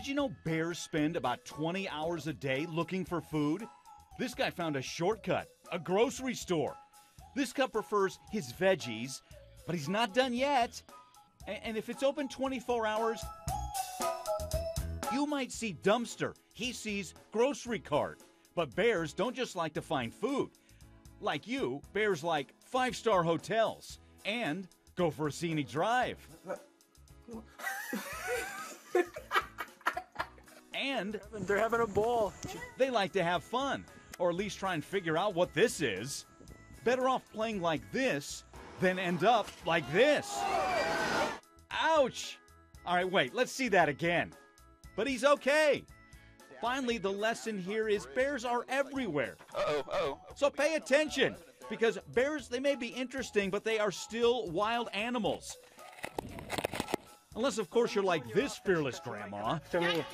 Did you know bears spend about 20 hours a day looking for food? This guy found a shortcut, a grocery store. This guy prefers his veggies, but he's not done yet. And if it's open 24 hours, you might see dumpster. He sees grocery cart. But bears don't just like to find food. Like you, bears like five star hotels and go for a scenic drive. and They're having a ball. they like to have fun, or at least try and figure out what this is. Better off playing like this than end up like this. Ouch! All right, wait, let's see that again. But he's okay. Finally, the lesson here is bears are everywhere. Uh-oh, uh-oh. So pay attention, because bears, they may be interesting, but they are still wild animals. Unless, of course, you're like this fearless grandma. To me.